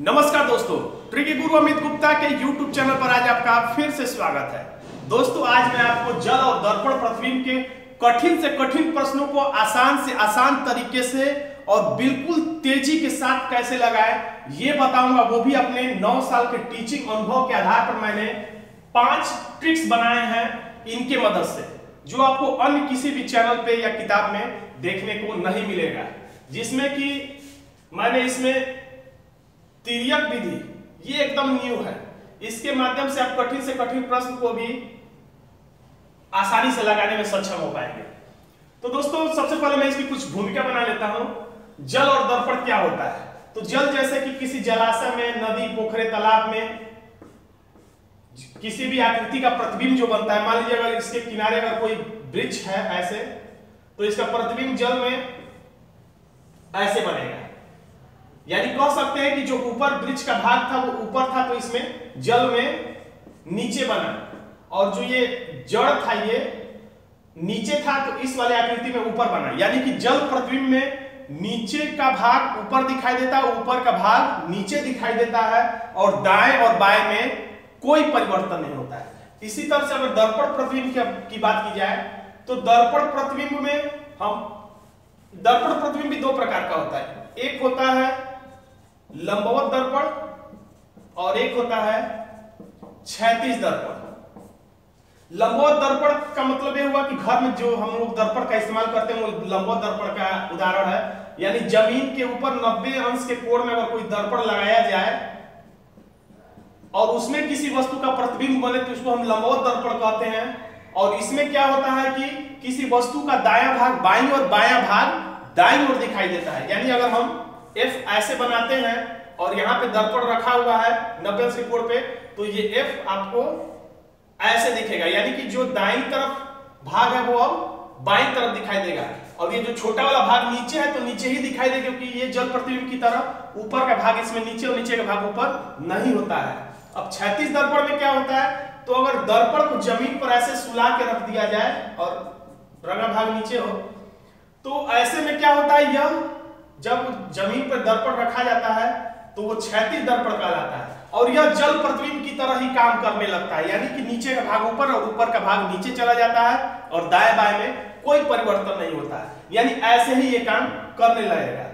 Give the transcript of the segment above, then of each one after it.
नमस्कार दोस्तों, ट्रिकी गुरु अमित गुप्ता के YouTube चैनल पर आज आपका फिर से स्वागत है। दोस्तों, आज मैं आपको जल और दर्पण प्रतिबिंब के कठिन से कठिन प्रश्नों को आसान से आसान तरीके से और बिल्कुल तेज़ी के साथ कैसे लगाए, ये बताऊँगा। वो भी अपने 9 साल के टीचिंग अनुभव के आधार पर मैंने पाँच ट्रिक्स बनाए हैं इनके मदद से, जो आपको अन्य किसी भी चैनल पे या किताब में देखने को नहीं मिलेगा। जिसमें कि मैंने इसमें तिरक विधि, ये एकदम न्यू है। इसके माध्यम से आप कठिन से कठिन प्रश्न को भी आसानी से लगाने में सक्षम हो पाएँगे। तो दोस्तों, सबसे पहले मैं इसकी कुछ भूमिका बना लेता हूँ। जल और दर्पण क्या होता है? तो जल जैसे कि किसी जलाशय में, नदी, पोखरे, तालाब में, किसी भी आकृति का प्रतिबिंब जो बनता है, मान लीजिए अगर इसके किनारे अगर कोई वृक्ष है ऐसे तो इसका प्रतिबिंब जल में ऐसे बनेगा। यानी कह सकते हैं कि जो ऊपर वृक्ष का भाग था, वो ऊपर था तो इसमें जल में नीचे बना। और जो ये जड़ था ये नीचे था तो इस वाले आकृति में ऊपर बना। यानी कि जल प्रतिबिंब में नीचे का भाग ऊपर दिखाई देता है ऊपर का भाग नीचे दिखाई देता है, और दाएँ और बाएँ में कोई परिवर्तन नहीं होता है। इसी तरह से अगर दर्पण प्रतिबिंब की बात की जाए तो दर्पण प्रतिबिंब में हम, दर्पण प्रतिबिंब भी दो प्रकार का होता है। एक होता है लंबवत दर्पण और एक होता है क्षैतिज दर्पण। लंबवत दर्पण का मतलब ये हुआ कि घर में जो हम लोग दर्पण का इस्तेमाल करते हैं, वो लंबवत दर्पण का उदाहरण है। यानी ज़मीन के ऊपर 90 अंश के कोण में अगर कोई दर्पण लगाया जाए और उसमें किसी वस्तु का प्रतिबिंब बने तो उसको हम लंबवत दर्पण कहते हैं। और इसमें क्या होता है कि किसी वस्तु का दाया भाग बाई और बाया भाग दाई ओर दिखाई देता है। यानी अगर हम एफ़ ऐसे बनाते हैं और यहाँ पे दर्पण रखा हुआ है नब्बे कोण पे तो ये एफ़ आपको ऐसे दिखेगा। यानी कि जो दाई तरफ़ भाग है वो अब बाई तरफ़ दिखाई देगा। और ये जो छोटा वाला भाग नीचे है तो नीचे ही दिखाई देगा क्योंकि ये जल प्रतिबिंब की तरह ऊपर का भाग इसमें नीचे और नीचे का भाग ऊपर नहीं होता है। अब क्षैतिज दर्पण में क्या होता है? तो अगर दर्पण को ज़मीन पर ऐसे सुला के रख दिया जाए और रंगा भाग नीचे हो तो ऐसे में क्या होता है? यह जब ज़मीन पर दर्पण रखा जाता है तो वो क्षैतिज दर्पण कहलाता है। और यह जल प्रतिबिंब की तरह ही काम करने लगता है। यानी कि नीचे का भाग ऊपर और ऊपर का भाग नीचे चला जाता है और दाएँ बाएँ में कोई परिवर्तन नहीं होता है। यानी ऐसे ही ये काम करने लगेगा।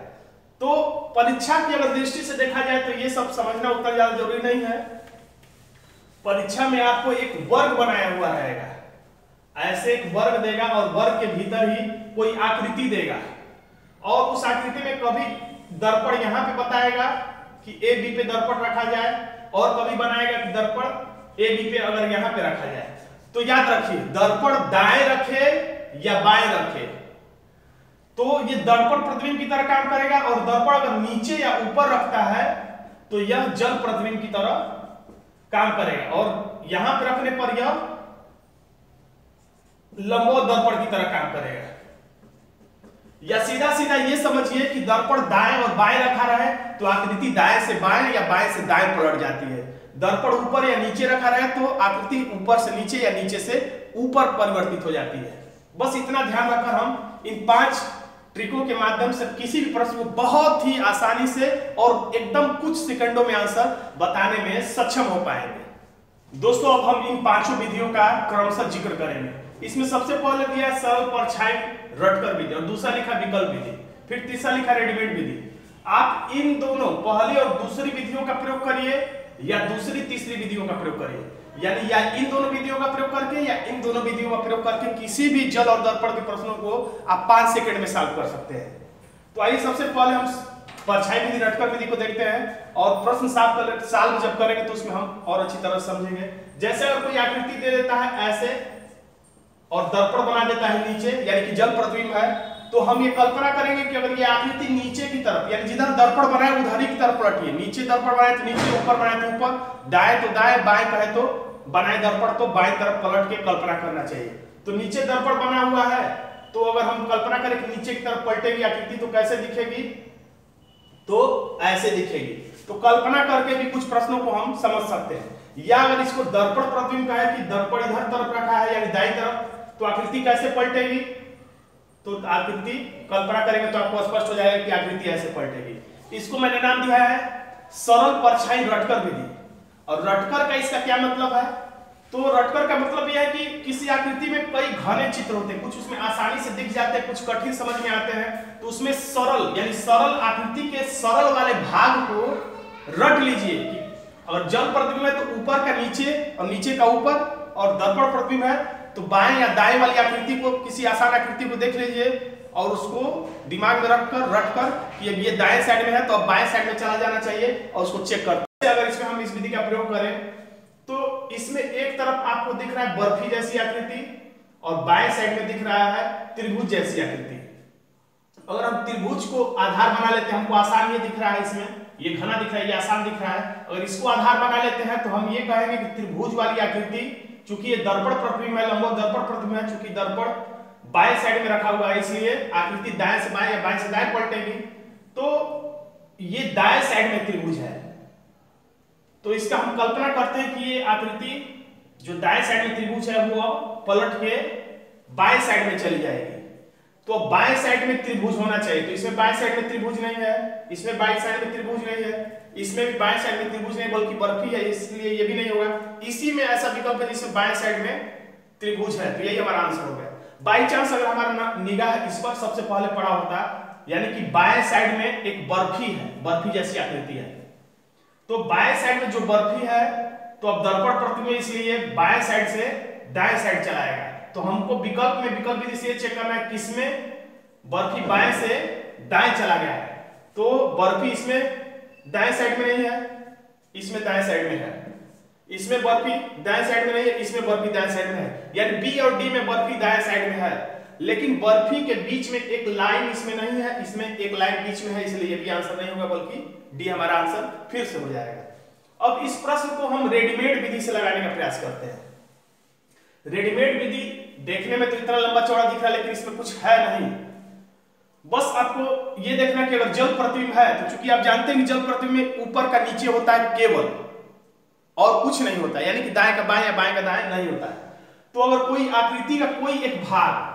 तो परीक्षा की अगर दृष्टि से देखा जाए तो ये सब समझना उतना ज़्यादा ज़रूरी नहीं है। परीक्षा में आपको एक वर्ग बनाया हुआ रहेगा। ऐसे एक वर्ग देगा और वर्ग के भीतर ही कोई आकृति देगा। और उस आकृति में कभी दर्पण यहाँ पे बताएगा कि ए बी पे दर्पण रखा जाए और कभी बनाएगा कि दर्पण ए बी पे अगर यहाँ पे रखा जाए। तो याद रखिए, दर्पण दाएँ रखे या बाएँ रखे। तो ये दर्पण प्रतिबिंब की तरह काम करेगा और दर्पण अगर नीचे या ऊपर रखता है तो यह जल प्रतिबिंब की तरह काम करेगा। और यहाँ पर रखने पर यह लंबो दर्पण की तरह काम करेगा। या सीधा सीधा ये समझिए कि दर्पण दाएँ और बाएँ रखा रहे तो आकृति दाएँ से बाएँ या बाएँ से दाएँ पलट जाती है। दर्पण ऊपर या नीचे रखा रहे तो आकृति ऊपर से नीचे या नीचे से ऊपर परिवर्तित हो जाती है। बस इतना ध्यान रखकर हम इन पाँच ट्रिकों के माध्यम से किसी भी प्रश्न को बहुत ही आसानी से और एकदम कुछ सेकंडों में आंसर बताने में सक्षम हो पाएँगे। दोस्तों, अब हम इन पाँचों विधियों का क्रमशः ज़िक्र करेंगे। इसमें सबसे पहले दिया सरल परछाई रटकर विधि, और दूसरा लिखा विकल्प विधि। फिर तीसरा लिखा रेडीमेड विधि। आप इन दोनों, पहली और दूसरी विधियों का प्रयोग करिए, या दूसरी, तीसरी विधियों का प्रयोग करिए। यानी या इन दोनों विधियों का प्रयोग करके, या इन दोनों विधियों का प्रयोग करके किसी भी जल और दर्पण के प्रश्नों को आप पाँच सेकंड में सॉल्व कर सकते हैं। तो आइए सबसे पहले हम परछाई विधि रटकर विधि को देखते हैं, और प्रश्न साफ़ सॉल्व जब करेंगे तो उसमें हम और अच्छी तरह समझेंगे। जैसे अगर कोई आकृति दे देता है ऐसे और दर्पण बना देता है नीचे, यानी कि जल प्रतिबिंब है। तो हम ये कल्पना करेंगे कि अगर ये आकृति नीचे की तरफ़, यानी जिधर दर्पण बनाए उधर ही की तरफ़ पलटिए नीचे दर्पण बनाए तो नीचे, ऊपर बनाए तो ऊपर, दाएँ तो दाएँ, बाएँ कहे तो बनाए दर्पण तो बाएँ तरफ़ पलट के कल्पना करना चाहिए। तो नीचे दर्पण बना हुआ है तो अगर हम कल्पना करें कि नीचे की तरफ़ पलटेगी आकृति तो कैसे दिखेगी? तो ऐसे दिखेगी। तो कल्पना करके भी कुछ प्रश्नों को हम समझ सकते हैं। या अगर इसको दर्पण प्रतिबिंब कहे कि दर्पण इधर तरफ़ रखा है, यानी दाई तरफ़ तो आकृति कैसे पलटेगी? तो आकृति कल्पना करेंगे तो आपको स्पष्ट हो जाएगा कि आकृति ऐसे पलटेगी। इसको मैंने नाम दिया है सरल परछाई रटकर विधि। और रटकर का इसका क्या मतलब है? तो रटकर का मतलब यह है कि किसी आकृति में कई घने चित्र होते हैं। कुछ उसमें आसानी से दिख जाते हैं, कुछ कठिन समझ में आते हैं। तो उसमें सरल, यानी सरल आकृति के सरल वाले भाग को रट लीजिए। और जल प्रतिबिंब है तो ऊपर का नीचे, और नीचे का ऊपर, और दर्पण प्रतिबिंब है तो बाएँ या दाएँ वाली आकृति को, किसी आसान आकृति को देख लीजिए और उसको दिमाग में रखकर रटकर कि अब ये दाएँ साइड में है तो अब बाएँ साइड में चला जाना चाहिए और उसको चेक करते अगर इसमें हम इस विधि का प्रयोग करें तो इसमें एक तरफ़ आपको दिख रहा है बर्फ़ी जैसी आकृति और बाएँ साइड में दिख रहा है त्रिभुज जैसी आकृति। अगर हम त्रिभुज को आधार बना लेते हैं, हमको आसान ये दिख रहा है इसमें, ये घना दिख रहा है, ये आसान दिख रहा है। अगर इसको आधार बना लेते हैं तो हम ये कहेंगे कि त्रिभुज वाली आकृति चूँकि ये दर्पण प्रतिबिंब है लंबो दर्पण प्रतिबिंब है, चूँकि दर्पण बाएँ साइड में रखा हुआ है, इसलिए आकृति दाएँ से बाएँ या बाएँ से दाएँ पलटेगी। तो ये दाएँ साइड में त्रिभुज है। तो इसका हम कल्पना करते हैं कि ये आकृति जो दाएँ साइड में त्रिभुज है, वो अब पलट के बाएँ साइड में चली जाएगी। तो बाएँ साइड में त्रिभुज होना चाहिए। तो इसमें बाएँ साइड में त्रिभुज नहीं है, इसमें बाएँ साइड में त्रिभुज नहीं है, इसमें भी बाएँ साइड में त्रिभुज नहीं, बल्कि बर्फ़ी है, इसलिए ये भी नहीं होगा। इसी में ऐसा विकल्प है जिसमें बाएँ साइड में त्रिभुज है। तो यही हमारा आंसर हो गया। बाई चांस अगर हमारा निगाह इस पर सबसे पहले पड़ा होता, यानी कि बाएँ साइड में एक बर्फ़ी है, बर्फ़ी जैसी आकृति है। तो बाएँ साइड में जो बर्फ़ी है तो अब दर्पण प्रतिबिंब इसलिए बाएँ साइड से दाएँ साइड चलाएगा तो हमको विकल्प में, विकल्प विधि से चेक करना है, किसमें बर्फ़ी बाएँ से दाएँ चला गया है। तो बर्फ़ी इसमें दाएँ साइड में नहीं है, इसमें दाएँ साइड में है। इसमें बर्फ़ी दाएँ साइड में नहीं है, इसमें बर्फ़ी दाएँ साइड में है। यानी बी और डी में बर्फ़ी दाएँ साइड में है। लेकिन बर्फ़ी के बीच में एक लाइन इसमें नहीं है, इसमें एक लाइन बीच में है, इसलिए ये भी आंसर नहीं होगा, बल्कि डी हमारा आंसर फिर से हो जाएगा। अब इस प्रश्न को हम रेडीमेड विधि से लगाने का प्रयास करते हैं। रेडीमेड विधि देखने में तो इतना लंबा चौड़ा दिख रहा है, लेकिन इसमें कुछ है नहीं। बस आपको ये देखना कि अगर जल प्रतिबिंब है तो चूँकि आप जानते हैं कि जल प्रतिबिंब में ऊपर का नीचे होता है केवल, और कुछ नहीं होता यानी कि दाएँ का बाएँ या बाएँ का दाएँ नहीं होता है। तो अगर कोई आकृति का कोई एक भाग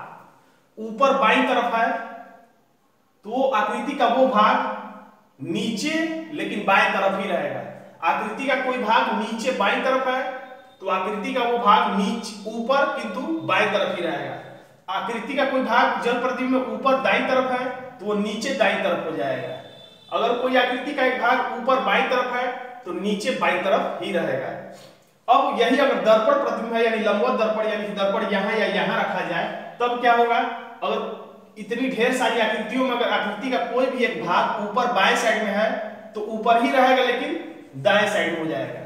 ऊपर बाई तरफ़ है तो आकृति का वो भाग नीचे, लेकिन बाएँ तरफ़ ही रहेगा। आकृति का कोई भाग नीचे बाई तरफ़ है तो आकृति का वो भाग नीचे, ऊपर, किंतु बाएँ तरफ़ ही रहेगा। आकृति का कोई भाग जल प्रतिबिंब में ऊपर दाई तरफ़ है तो वो नीचे दाई तरफ़ हो जाएगा। अगर कोई आकृति का एक भाग ऊपर बाई तरफ़ है तो नीचे बाई तरफ़ ही रहेगा। अब यही अगर दर्पण प्रतिबिंब है, यानी लंबवत दर्पण, यानी दर्पण यहाँ या यहाँ रखा जाए, तब क्या होगा? अगर इतनी ढेर सारी आकृतियों में अगर आकृति का कोई भी एक भाग ऊपर बाएँ साइड में है तो ऊपर ही रहेगा, लेकिन दाएँ साइड हो जाएगा।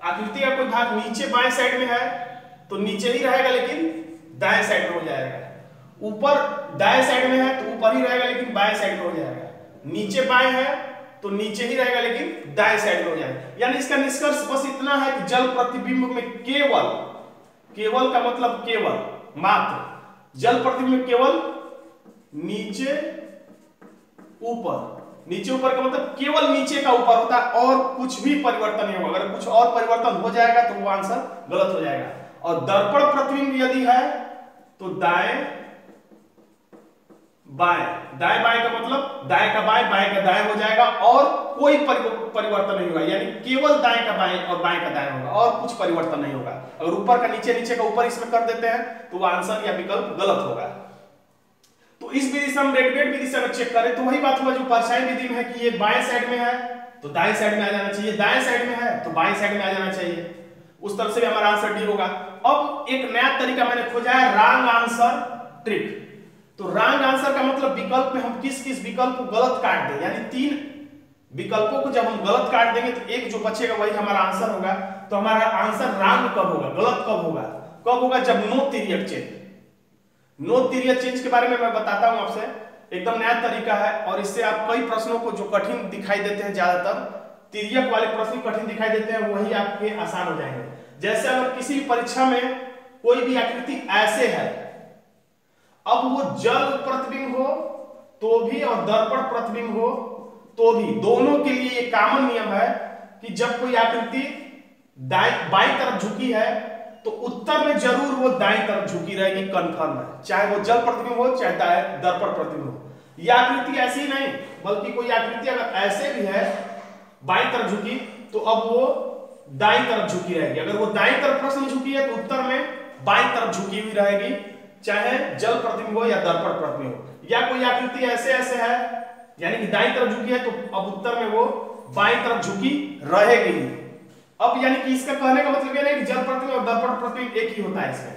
आकृति का कोई भाग नीचे बाएँ साइड में है तो नीचे ही रहेगा, लेकिन दाएँ साइड में हो जाएगा। ऊपर दाएँ साइड में है तो ऊपर ही रहेगा, लेकिन बाएँ साइड में हो जाएगा। नीचे बाएँ है तो नीचे ही रहेगा, लेकिन दाएँ साइड में हो जाएगा। यानी इसका निष्कर्ष बस इतना है कि जल प्रतिबिंब में केवल केवल का मतलब केवल, मात्र, जल प्रतिबिंब केवल नीचे, ऊपर। नीचे ऊपर का मतलब केवल नीचे का ऊपर होता है और कुछ भी परिवर्तन नहीं होगा। अगर कुछ और परिवर्तन हो जाएगा तो वो आंसर गलत हो जाएगा। और दर्पण प्रतिबिंब यदि है तो दाएँ, बाएँ। दाएँ बाएँ का मतलब दाएँ का बाएँ बाएँ का दाएँ हो जाएगा और कोई परिवर्तन नहीं होगा। यानी केवल दाएँ का बाएँ और बाएँ का दाएँ होगा और कुछ परिवर्तन नहीं होगा। अगर ऊपर का नीचे नीचे का ऊपर इसमें कर देते हैं तो आंसर या विकल्प गलत होगा। तो इस विधि से हम रेडीमेड विधि से चेक करें तो वही बात हुआ जो परछाई विधि में है कि ये बाएँ साइड में है तो दाएँ साइड में आ जाना चाहिए। दाएँ साइड में है तो बाएँ साइड में आ जाना चाहिए। उस तरह से भी हमारा आंसर डी होगा। अब एक नया तरीका मैंने खोजा है रॉन्ग आंसर ट्रिक तो रॉन्ग आंसर का मतलब विकल्प में हम किस किस विकल्प को गलत काट दें? यानी तीन विकल्पों को जब हम गलत काट देंगे तो एक जो बचेगा वही हमारा आंसर होगा। तो हमारा आंसर रॉन्ग कब होगा? गलत कब होगा? कब होगा जब नो तीरियक चेंज नो तीरियक चेंज के बारे में मैं बताता हूँ आपसे। एकदम नया तरीका है और इससे आप कई प्रश्नों को जो कठिन दिखाई देते हैं ज़्यादातर तिरक वाले प्रश्न कठिन दिखाई देते हैं, वही आपके आसान हो जाएँगे। जैसे अगर किसी परीक्षा में कोई भी आकृति ऐसे है, अब वो जल प्रतिबिंब हो तो भी और दर्पण प्रतिबिंब हो तो भी, दोनों के लिए ये कॉमन नियम है कि जब कोई आकृति बाई तरफ़ झुकी है तो उत्तर में ज़रूर वो दाई तरफ़ झुकी रहेगी कंफर्म है। चाहे वो जल प्रतिबिंब हो, चाहे दर्पण प्रतिबिंब हो। यह आकृति ऐसी नहीं, बल्कि कोई आकृति अगर ऐसे भी है बाई तरफ़ झुकी तो अब वो दाई तरफ़ झुकी रहेगी। अगर वो दाई तरफ़ प्रश्न झुकी है तो उत्तर में बाई तरफ़ झुकी हुई रहेगी, चाहे जल प्रतिबिंब हो या दर्पण प्रतिबिंब हो। या कोई आकृति ऐसे ऐसे है, यानी कि दाई तरफ़ झुकी है तो अब उत्तर में वो बाई तरफ़ झुकी रहेगी। अब यानी कि इसका कहने का मतलब यह कि जल प्रतिबिंब और दर्पण प्रतिबिंब एक ही होता है इसमें।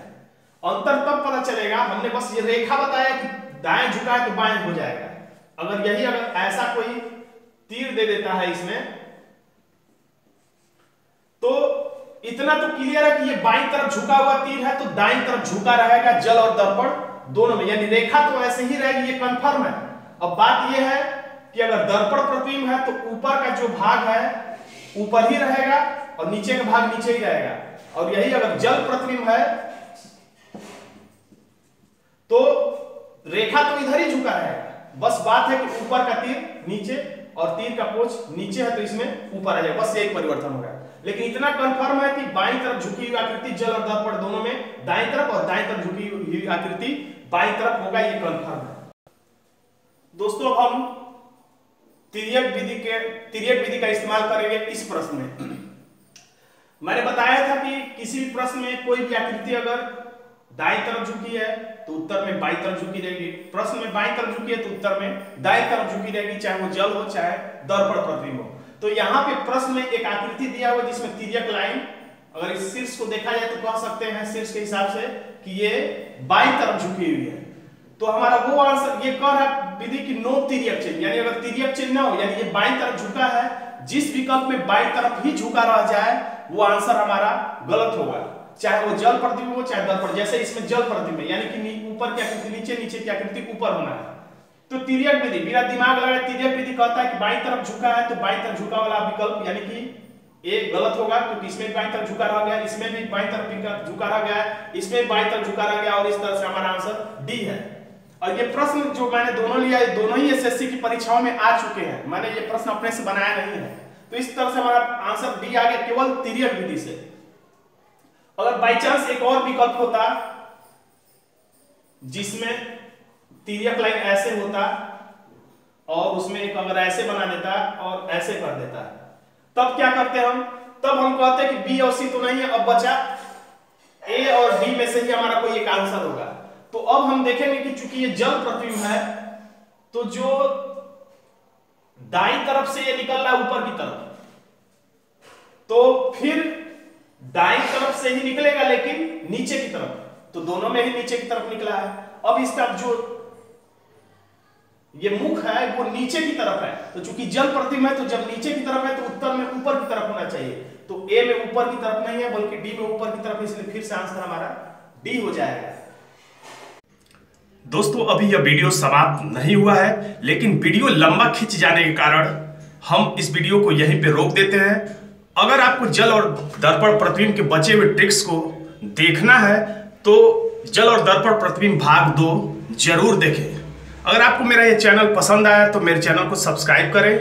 अंतर तब पता चलेगा, हमने बस ये रेखा बताया कि दाएँ झुका है तो बाएँ हो जाएगा। अगर यही अगर ऐसा कोई तीर दे देता है इसमें तो इतना तो क्लियर है कि ये बाई तरफ़ झुका हुआ तीर है तो दाई तरफ़ झुका रहेगा जल और दर्पण दोनों में। यानी रेखा तो ऐसे ही रहेगी, ये कंफर्म है। अब बात यह है कि अगर दर्पण प्रतिबिंब है तो ऊपर का जो भाग है, ऊपर ही रहेगा और नीचे का भाग नीचे ही रहेगा। और यही अगर जल प्रतिबिंब है तो रेखा तो इधर ही झुका रहेगा बस बात है कि ऊपर का तीर नीचे और तीर का पोच नीचे है तो इसमें ऊपर आ जाएगा। बस एक परिवर्तन होगा। लेकिन इतना कंफर्म है कि बाई तरफ़ झुकी हुई आकृति जल और दर्पण दोनों में, दाई तरफ़ और दाई तरफ़ झुकी हुई आकृति बाई तरफ़ होगा, ये कंफर्म है। दोस्तों अब हम तिरक विधि के तिरक विधि का इस्तेमाल करेंगे इस प्रश्न में। मैंने बताया था कि किसी भी प्रश्न में कोई भी आकृति अगर दाई तरफ़ झुकी है तो उत्तर में बाई तरफ़ झुकी रहेगी। प्रश्न में बाई तरफ़ झुकी है तो उत्तर में दाई तरफ़ झुकी रहेगी, चाहे वो जल हो, चाहे दर्पण प्रतिबिंब हो। तो यहाँ पे प्रश्न में एक आकृति दिया हुआ जिसमें तिरक लाइन, अगर इस शीर्ष को देखा जाए तो कह सकते हैं शीर्ष के हिसाब से कि ये बाई तरफ़ झुकी हुई है। तो हमारा वो आंसर, ये कह रहा विधि की नो तिरक चिन्ह, यानी अगर तिरक चिन्ह ना हो, यानी ये बाई तरफ़ झुका है, जिस विकल्प में बाई तरफ़ ही झुका रह जाए वो आंसर हमारा गलत होगा। चाहे वो जल प्रतिबिंब हो, चाहे दर्पण जैसे इसमें जल प्रतिबिंब यानी कि ऊपर की आकृति नीचे नीचे की आकृति ऊपर होना है। तो तिरक विधि बिना दिमाग लगाए तिरक विधि कहता है कि बाई तरफ़ झुका है तो बाई तरफ़ झुका वाला विकल्प, यानी कि ए गलत होगा, क्योंकि इसमें बाई तरफ़ झुका रह गया, इसमें भी बाई तरफ़ झुका रह गया इसमें बाई तरफ़ झुका रह गया, और इस तरह से हमारा आंसर डी है। और ये प्रश्न जो मैंने दोनों लिया दोनों ही एसएससी की परीक्षाओं में आ चुके हैं। मैंने ये प्रश्न अपने से बनाया नहीं है। तो इस तरह से हमारा आंसर डी आ गया केवल तिरक विधि से। अगर बाई चांस एक और विकल्प होता, जिसमें तिरक लाइन ऐसे होता और उसमें एक अगर ऐसे बना देता और ऐसे कर देता, तब क्या करते हम? तब हम कहते कि बी और सी तो नहीं है, अब बचा। ए और डी में से ही हमारा कोई एक आंसर होगा। तो अब हम देखेंगे कि चूँकि ये जल प्रतिबिंब है तो जो दाई तरफ़ से ये निकल रहा है ऊपर की तरफ़। तो फिर दाई तरफ़ से ही निकलेगा लेकिन नीचे की तरफ़। तो दोनों में ही नीचे की तरफ़ निकला है। अब इसका जो ये मुख है, वो नीचे की तरफ़ है। तो चूँकि जल प्रतिम है तो जब नीचे की तरफ़ है तो उत्तर में ऊपर की तरफ़ होना चाहिए। तो ए में ऊपर की तरफ़ नहीं है, बल्कि डी में ऊपर की तरफ़ इसलिए फिर से आंसर हमारा डी हो जाएगा। दोस्तों, अभी यह वीडियो समाप्त नहीं हुआ है, लेकिन वीडियो लंबा खिंच जाने के कारण हम इस वीडियो को यहीं पे रोक देते हैं। अगर आपको जल और दर्पण प्रतिबिंब के बचे हुए ट्रिक्स को देखना है तो जल और दर्पण प्रतिबिंब भाग दो ज़रूर देखें। अगर आपको मेरा ये चैनल पसंद आया तो मेरे चैनल को सब्सक्राइब करें,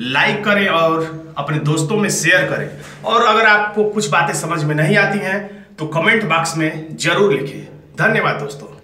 लाइक करें और अपने दोस्तों में शेयर करें। और अगर आपको कुछ बातें समझ में नहीं आती हैं तो कमेंट बॉक्स में ज़रूर लिखें। धन्यवाद दोस्तों।